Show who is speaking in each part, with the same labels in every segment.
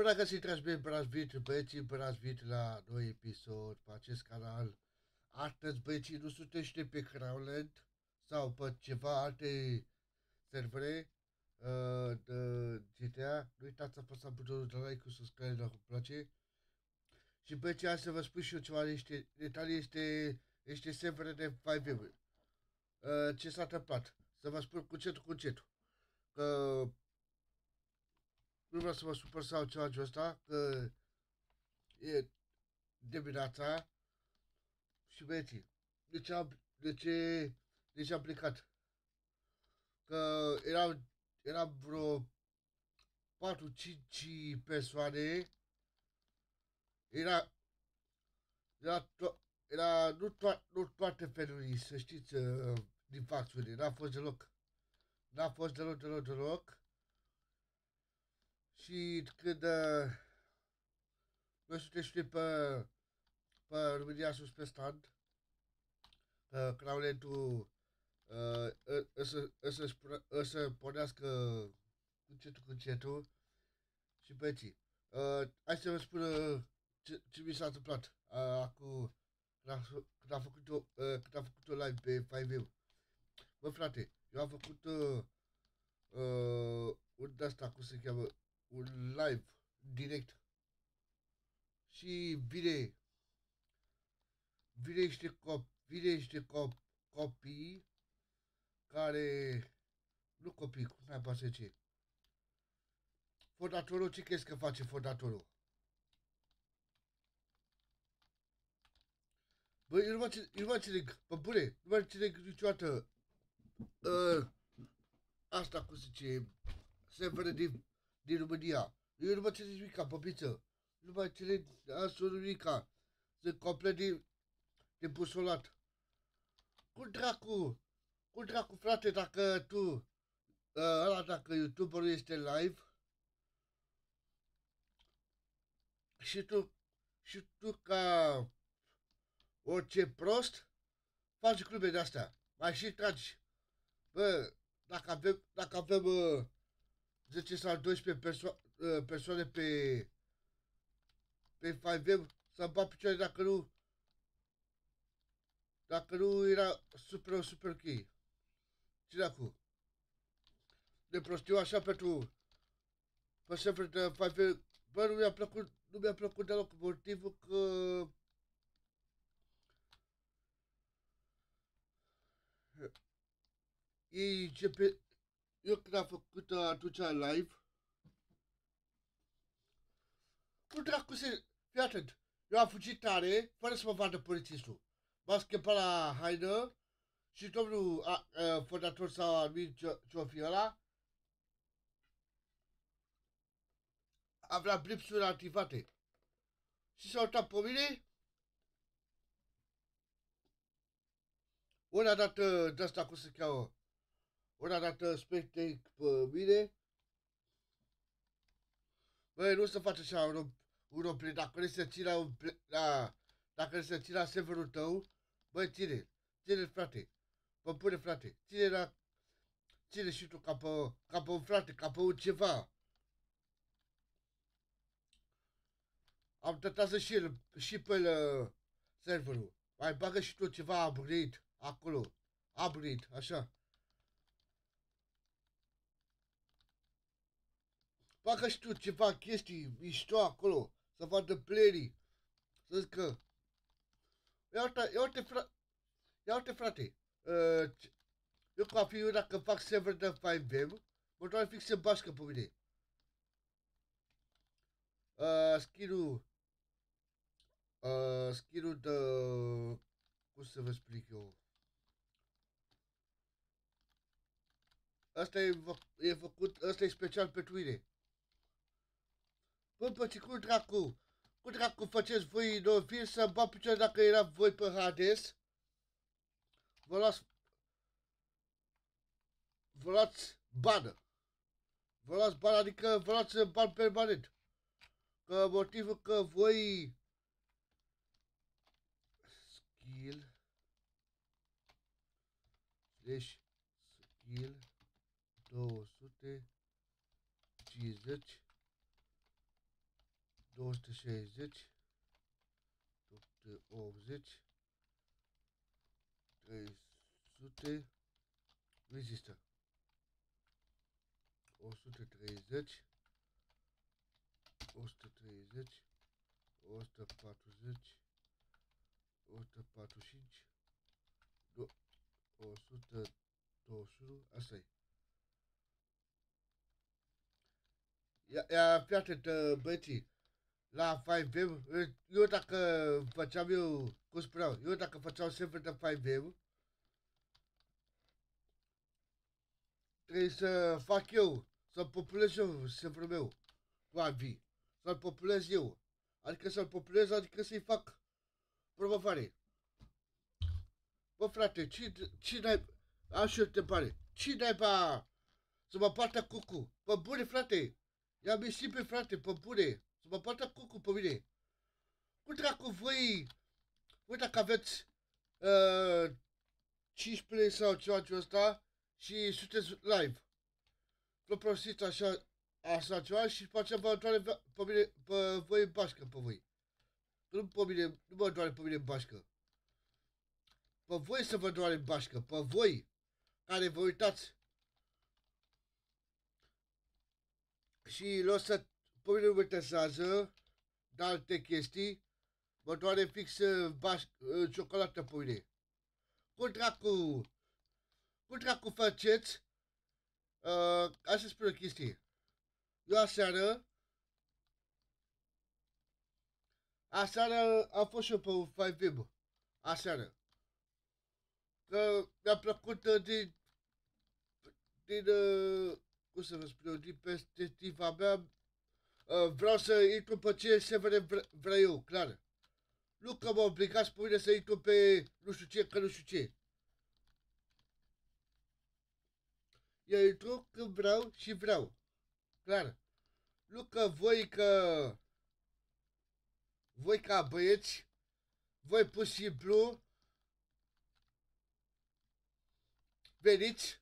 Speaker 1: Până găsit, dragi mei, băieți, băieții, băieți, la noi episod pe acest canal. Astăzi, băieții, nu sunteți pe Crowland sau pe ceva alte servere uh, de GTA. Nu uitați să apăsați butonul de like cu subscribe dacă vă place. Și băieții, hai să vă spun și eu ceva, este, detalii este, este servere de 5 uh, Ce s-a întâmplat? Să vă spun cu cetul cu cetul. Că nu vreau să vă supăr sau ceva de ăsta, că e dimineața și băieții, de ce am, de ce, de ce am plecat? Că erau, era vreo 4-5 persoane, era, era, to- era nu, to- nu toate felurile, să știți, uh, din facțiune, n-a fost deloc, n-a fost deloc, deloc, deloc, și când uh, noi suntem știi pe, pe România sus pe stand, uh, Crowlentul uh, să, să, să pornească încetul cu încetul și băieții. Uh, hai să vă spun uh, ce, ce mi s-a întâmplat uh, acum când am, când am făcut-o, uh, când am făcut-o live pe 5 Bă, frate, eu am făcut uh, uh, un de asta, cum se cheamă, un live direct și vine vine niște, cop, vine niște cop, copii care nu copii, cum mai poate ce fondatorul, ce crezi că face fondatorul? Bă, eu nu mă, eu nu mă înțeleg, pe bune, nu mă înțeleg niciodată uh, asta cum se zice, se vede din din România. Eu nu mă înțeleg nimica, păpiță. Nu mă înțeleg absolut nimica. Sunt complet de, de busolat. Cum dracu? Cum dracu, frate, dacă tu, uh, ăla, dacă YouTuberul este live și tu, și tu ca orice prost, faci clube de astea. Mai și tragi. Bă, dacă avem, dacă avem uh, 10 sau 12 perso- uh, persoane pe pe 5M să bat picioare dacă nu dacă nu era super, super ok. Ce dacă? De prostiu așa pentru pe server de 5M bă, nu mi-a plăcut, nu mi-a plăcut deloc motivul că ei începe, eu când am făcut atunci live, nu dracu se... Fii atent. Eu am fugit tare, fără să mă vadă polițistul. M-a schimbat la haină și domnul a, a, fondator sau anumit ce-o fi ăla, avea blipsuri activate. Și s-a uitat pe mine, una dată de asta cum se cheamă, una dată spectec pe mine, băi, nu se face așa un, un oprit, dacă vrei să ții la, un, la dacă vrei să ții la serverul tău, băi, ține, ține frate, vă pune frate, ține la, ține și tu ca pe, ca pe un frate, ca pe un ceva. Am tratat și el, și pe el, uh, serverul. Mai bagă și tu ceva upgrade acolo. Upgrade, așa. Facă și tu ceva chestii mișto acolo, să vadă playerii, să zic că, ia uite, ia uite, fra... ia uite frate, uh, eu ca fiu dacă fac server de 5M, mă doar fix să bașcă pe mine. Uh, skin-ul, uh, skin-ul de, cum să vă explic eu, Asta e, e făcut, asta e special pentru mine. Bă, bă, cum dracu? Cum dracu faceți voi în fir să bă picioare dacă era voi pe Hades? Vă las... Vă luați bană. Vă luați bani, adică vă luați bani permanent. Că motivul că voi... Skill... Deci, skill 250 260, 280, 300, nu există. 130, 130, 140, 145, 121, asta e. Ia, ia fii atent, uh, băieții, la 5M, eu dacă făceam eu, cum spuneau, eu dacă făceam server de 5M, trebuie să fac eu, să populez eu serverul meu cu AV, să-l populez eu. Adică să-l populez, adică să-i fac promovare. Bă, frate, ce, ce n-ai... Am și o întrebare. Ce n-ai ba să mă poartă cucu? Pă bune, frate, ia mi pe frate, pe bune, să mă poartă cucu pe mine. Cum dracu voi, voi dacă aveți uh, 15 sau ceva ce ăsta și sunteți live, vă prostiți așa, așa ceva și după aceea vă doare pe mine, pe voi în bașcă, pe voi. Nu pe mine, nu mă doare pe mine în bașcă. Pe voi să vă doare în bașcă, pe voi care vă uitați. Și l-o să, pe mine nu mă interesează de alte chestii, mă doare fix baș, ciocolată pe mine. Cum dracu, cum dracu faceți? Uh, așa spune o chestie. Eu aseară, aseară am fost și eu pe 5 aseară. Că mi-a plăcut uh, din, din, uh, cum să vă spun eu, din perspectiva mea, uh, vreau să intru pe ce se vede vre, vreau eu, clar. Nu că mă obligați pe mine să intru pe nu știu ce, că nu știu ce. Eu intru când vreau și vreau. Clar. Nu că voi că... Voi ca băieți, voi pur și simplu veniți,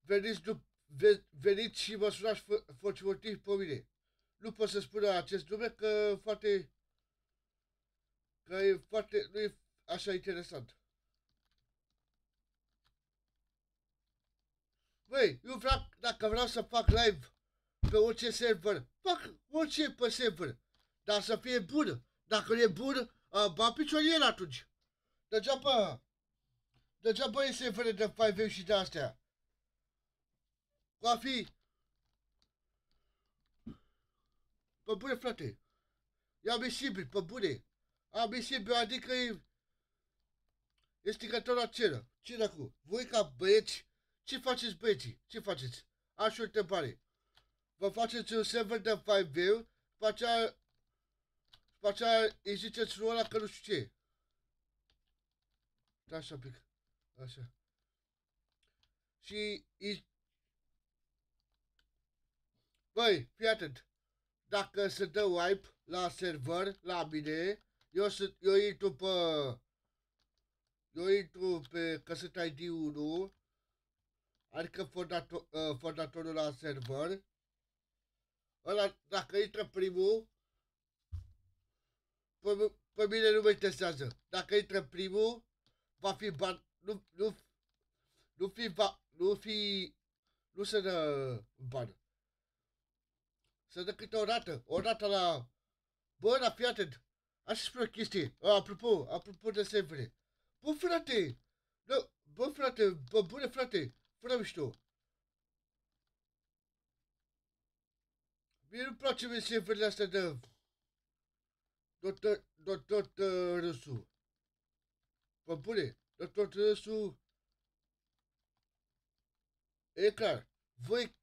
Speaker 1: veniți, veniți și mă sunați motiv pe mine. Nu pot să spun acest nume că foarte, că e foarte, nu e așa interesant. Băi, eu vreau, dacă vreau să fac live pe orice server, fac orice pe server, dar să fie bun. Dacă nu e bun, ba picior el atunci. Degeaba, degeaba e server de 5 și de astea. Va fi... Pe bune, frate. E admisibil, pe bune. Admisibil, adică e... E strigător la ceră. Ce cu? Voi ca băieți ce faceți băieții? Ce faceți? Aș o întrebare. Vă faceți un server de 5 după aceea, după aceea îi ziceți lui ăla că nu știu ce. Da, așa pic. Așa. Și îi... Băi, fii atent. Dacă se dă wipe la server, la mine, eu, sunt, eu intru pe... Eu intru pe căsăt ID 1 adică fondator, uh, fondatorul la server, ăla, dacă intră primul, pe, pe mine nu mă interesează. Dacă intră primul, va fi ban, nu, nu, nu fi, va, nu fi, nu se dă ban. Se dă câte o dată, o dată la, bă, la fii atent, așa spune o chestie, apropo, apropo de servere. Bă, frate, bă, bă, frate, bă, bune, frate, fără mișto. Mie nu-mi place mie serverele astea de... Tot, tot, tot uh, râsul. Pă bune, tot, tot râsul... E clar, voi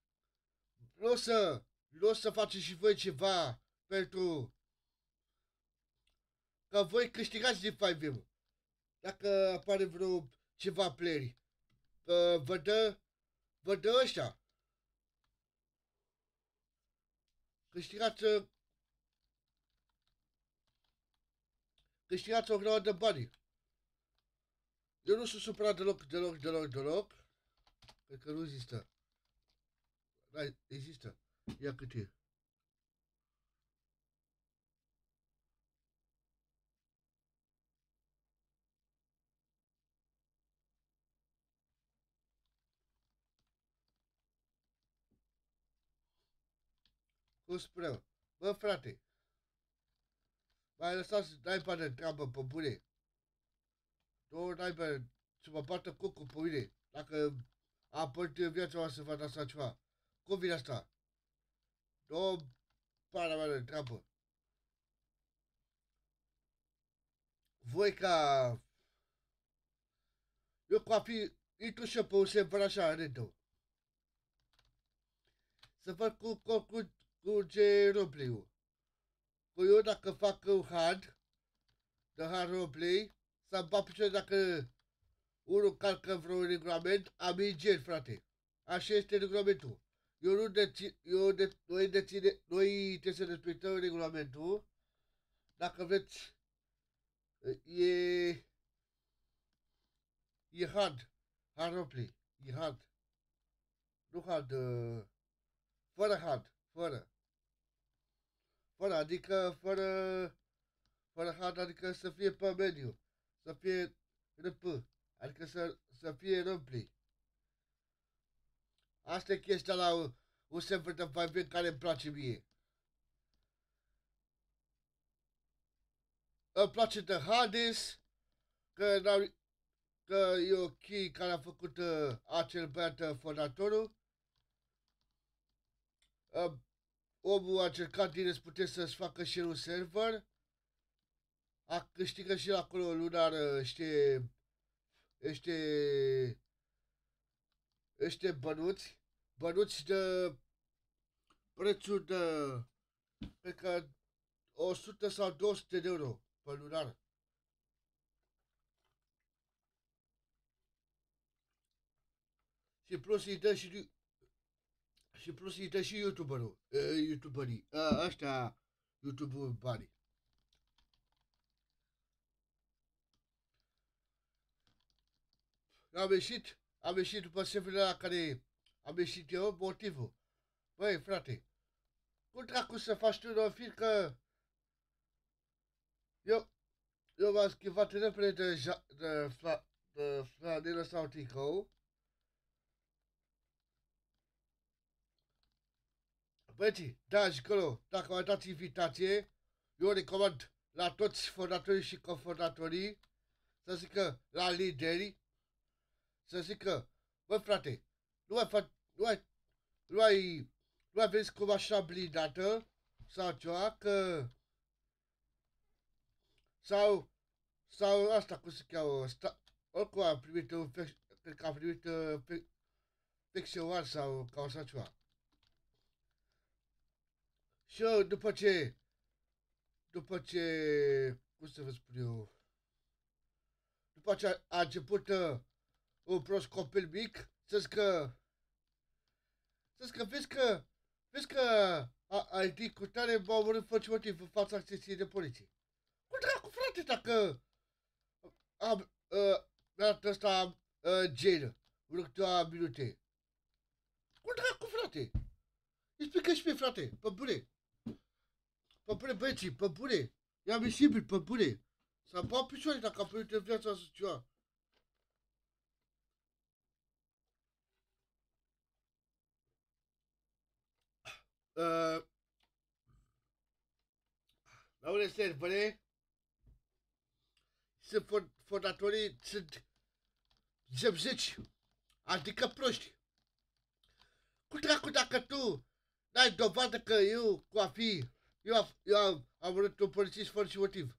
Speaker 1: nu o să, nu o să faceți și voi ceva pentru că voi câștigați din 5 Dacă apare vreo ceva playeri uh, vă dă, vă dă ăștia. Câștigați, uh, câștigați o grămadă de bani. Eu nu sunt supărat deloc, deloc, deloc, deloc. Cred că nu există. Da, există. Ia cât e? Cum spuneam, bă frate, m-ai lăsat să dai bani în treabă pe bune. Două dai bani, să mă bată cucul pe mine. Dacă a apărut în viața mea să fac asta ceva. Cum vine asta? Nu para mea de treabă. Voi ca... Eu ca fi... Intru și pe un server așa, random. Să văd cu, cu, cu, cu ce roleplay Cu eu dacă fac un hard, de hard roleplay, să-mi bat picioare dacă unul calcă vreun regulament, am ingeri, frate. Așa este regulamentul. Eu nu dețin, eu de, noi deține, noi trebuie să respectăm regulamentul. Dacă vreți, e, e hard, hard roleplay, e hard. Nu hard, uh, fără hard, fără. Fără, adică fără, fără hard, adică să fie pe mediu, să fie RP, adică să, să fie roleplay. Asta e chestia la un server de 5 care îmi place mie. Îmi place de Hades, că, că e ok care a făcut uh, acel băiat uh, fondatorul. Uh, omul a încercat din răsputeri să-și facă și un server. A câștigă și acolo lunar ăște, ăște, ăște bănuți, bănuți de prețul de, cred că 100 sau 200 de euro pe lunar. Și plus îi dă și și plus îi dă și youtuberul, uh, youtuberii, uh, ăștia youtube banii. Am ieșit, am ieșit după severele la care am ieșit eu, motivul. Băi, frate, cum dracu să faci tu un film că eu, eu m-am schimbat repede de, ja, de, fla, de flanelă sau tricou. Băieții, da, și acolo, dacă mai dați invitație, eu recomand la toți fondatorii și cofondatorii să zică la lideri, să zică, bă frate, nu mai fac, nu mai, nu mai, nu mai vezi cum așa blindată sau ceva, că sau, sau asta, cum se cheamă, sta, oricum a primit un, cred că a primit uh, pixel sau ca așa ceva. Și eu, după ce, după ce, cum să vă spun eu, după ce a, a început uh, un prost copil mic, să că, să că, vezi că, vezi că a, a cu tare m-a omorât fără motiv în fața accesiei de poliție. Cum dracu, frate, dacă am, uh, data asta uh, jail, vreo câteva minute. Cum dracu, frate? Explică și pe frate, pe bune. Pe bune, băieții, pe bune. E amisibil, pe bune. Să bag picioare dacă a apărut în viața asta ceva. Uh, la unele servere sunt fondatorii, sunt zebzici, adică proști. Cu dracu dacă tu n-ai dovadă că eu, cu a fi, eu, am, eu am, am vrut un polițist fără și motiv.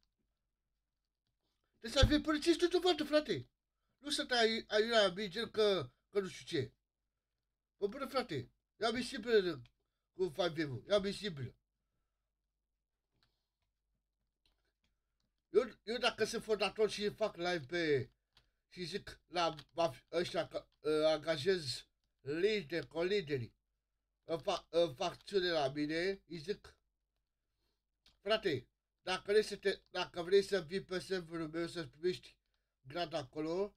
Speaker 1: Deci să fii polițist tu dovadă, frate. Nu să te aiurea mingel că, că nu știu ce. Bă, bună, frate, eu am simplu cu fac vivul, eu am simplu. Eu, eu dacă sunt fondator și fac live pe și zic la ăștia că uh, angajez lideri, colideri în, fa, în facțiune la mine, îi zic frate, dacă vrei să, te, dacă vrei să vii pe serverul meu să-ți primești grad acolo,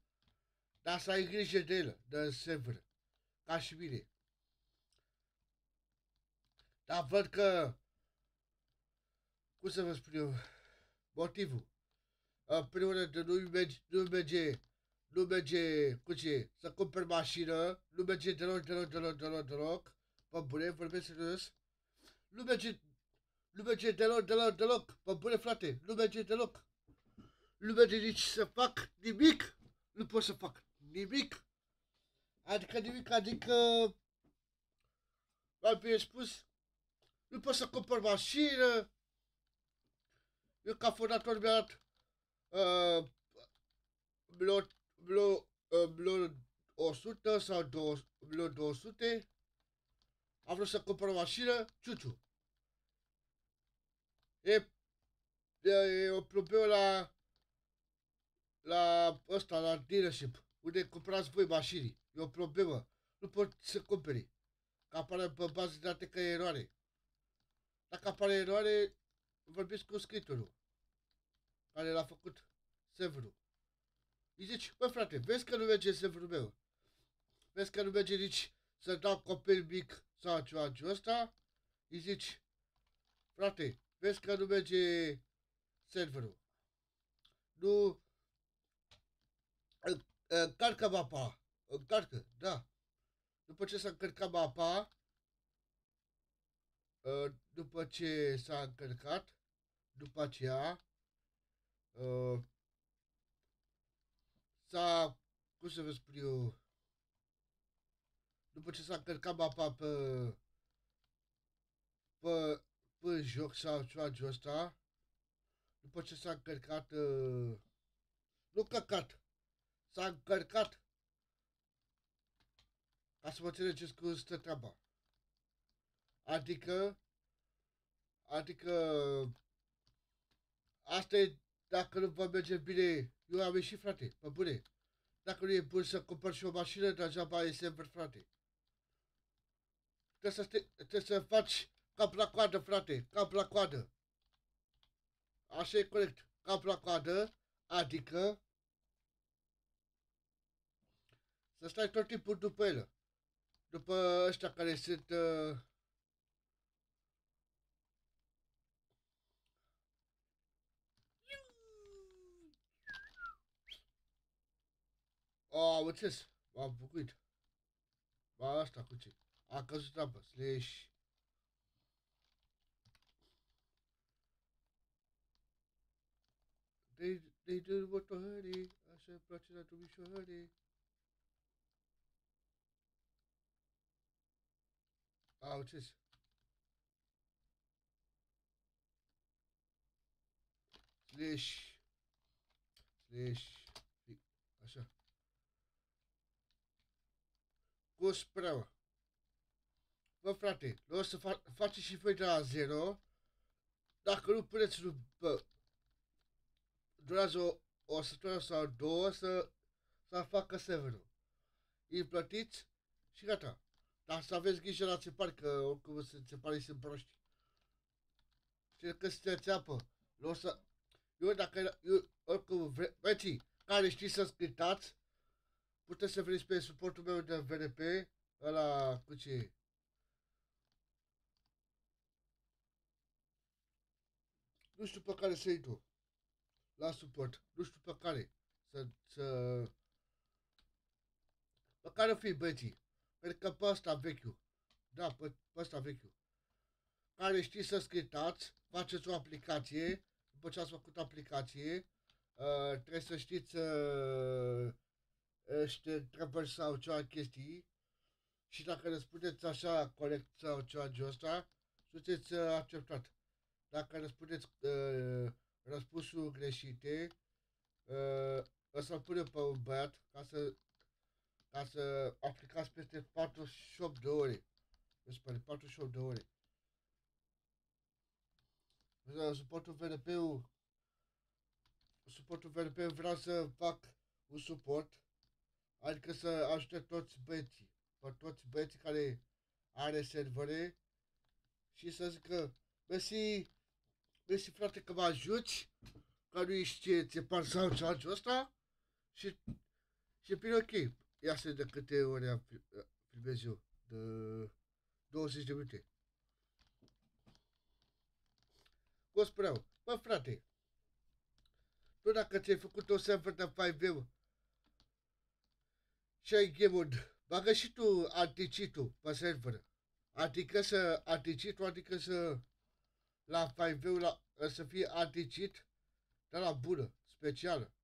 Speaker 1: dar să ai grijă de el, de server, ca și mine. Dar văd că, cum să vă spun eu, motivul. În primul rând, nu merge, nu merge, nu merge, cu ce, să cumperi mașină, nu merge deloc, deloc, deloc, deloc, deloc, pe bune, vorbesc serios, Nu merge, nu merge deloc, deloc, deloc. Pe bune, frate, nu merge deloc. Nu merge nici să fac nimic. Nu pot să fac nimic. Adică nimic, adică... Mai bine spus, nu pot să cumpăr mașină. Eu ca fondator mi-a dat uh, blot, blot, uh, blot 100 sau 200, blot 200. Am vrut să cumpăr o mașină, ciuciu. E, e, e o problemă la la ăsta, la dealership, unde cumpărați voi mașini. E o problemă. Nu pot să cumperi. Că apare pe bază de date că e eroare. Dacă apare eroare, vorbiți cu scritorul care l-a făcut serverul. Îi zici, bă frate, vezi că nu merge serverul meu. Vezi că nu merge nici să dau copil mic sau ceva de ăsta. Îi zici, frate, vezi că nu merge serverul. Nu încarcă mapa. Încarcă, da. După ce s-a încărcat mapa, ă, după ce s-a încărcat, după aceea, ă, s-a, cum să vă spun eu, după ce s-a încărcat mapa pe, pe, pe joc sau ceva de ăsta, după ce s-a încărcat, uh, nu căcat, s-a încărcat, ca să vă înțelegeți cum stă treaba. Adică, adică, asta e, dacă nu vă merge bine, eu am ieșit, frate, pe bune. Dacă nu e bun să cumpăr și o mașină, degeaba e sempre, frate. Trebuie să, te, trebuie să faci cap la coadă, frate, cap la coadă. Așa e corect, cap la coadă, adică să stai tot timpul după el. După ăștia care sunt... Uh... Oh, am înțeles, m-am bucurit. Ba asta cu ce? A căzut apă, slash. De, de dărbătoare, așa îmi place la dumișoare. A, ce Slash. Slash. Așa. Cu spreaua. Bă, frate, o să fa- faceți și voi de la zero. Dacă nu puneți, nu, bă, durează o, o săptămână sau două să, să facă serverul. Îi plătiți și gata. Dar să aveți grijă la țepari, că oricum se țeparii sunt proști. Și că sunteți apă. Nu o să... Eu dacă... Eu, oricum, vre, băieții, care știți să scritați, puteți să veniți pe suportul meu de VNP, ăla cu ce nu știu pe care să intru la suport, nu știu pe care. Să, să pe care fi băieții, cred că pe ăsta vechiul, da, pe, pe ăsta vechiul, care știți să scritați, faceți o aplicație, după ce ați făcut aplicație, uh, trebuie să știți uh, este traverse sau ceva chestii și dacă răspundeți așa corect sau ceva de ăsta, sunteți uh, acceptat. Dacă răspundeți uh, răspunsul greșite, uh, o să-l punem pe un băiat ca să, ca să aplicați peste 48 de ore. Mi se pare 48 de ore. Suportul VNP-ul suportul VNP vreau să fac un suport, adică să ajute toți băieții, pe toți băieții care are servere și să zică, mersi, Mersi frate că mă ajuți, că nu ești țepan sau ceva ăsta și, și bine ok. Ia să de câte ore filmez eu, de 20 de minute. Cum spuneau, bă frate, tu dacă ți-ai făcut o server de 5 și ai game bagă și tu anti pe server. Adică să anticipul, adică să la 5 la, să fie anticip, dar la bună, specială.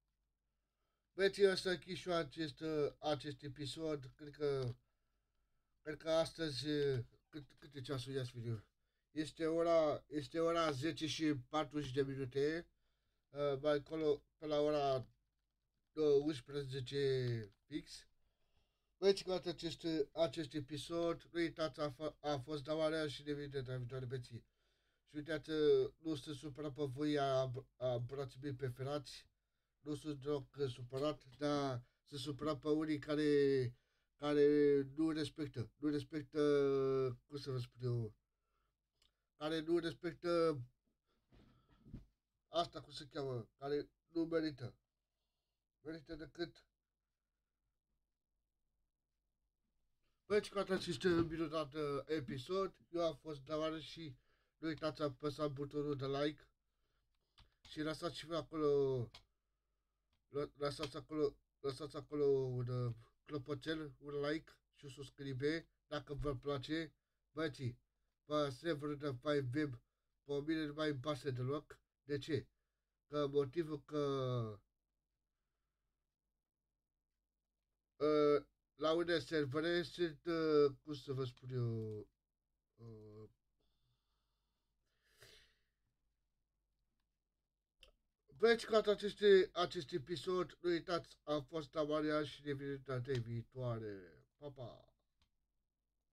Speaker 1: Băieții, ăsta închis și eu acest, acest episod, cred că, cred că astăzi, cât, cât e ceasul, ia video. Este ora, este ora 10 și 40 de minute, uh, mai acolo, pe la ora 11 fix. Băieți, cu acest, acest episod, nu uitați, a, a fost Damarea și ne vedem la viitoare băieții. Și uitați, nu se supăra pe voi a, a brații mei preferați, nu sunt deloc supărat, dar se supăra pe unii care, care nu respectă, nu respectă, cum să vă spun eu, care nu respectă asta, cum se cheamă, care nu merită. Merită decât Deci, cu acest minunat episod, eu am fost Davar și nu uitați să apăsați butonul de like și lăsați și acolo lăsați acolo lăsați acolo un uh, clopoțel, un like și un subscribe dacă vă place. Băieții, pe serverul de 5 web pe mine nu mai îmi pasă deloc. De ce? Că motivul că uh, la unele servere sunt, uh, cum să vă spun eu, uh, Veți ca acest, acest episod, nu uitați, a fost Amalia și ne vedem data viitoare. Pa, pa!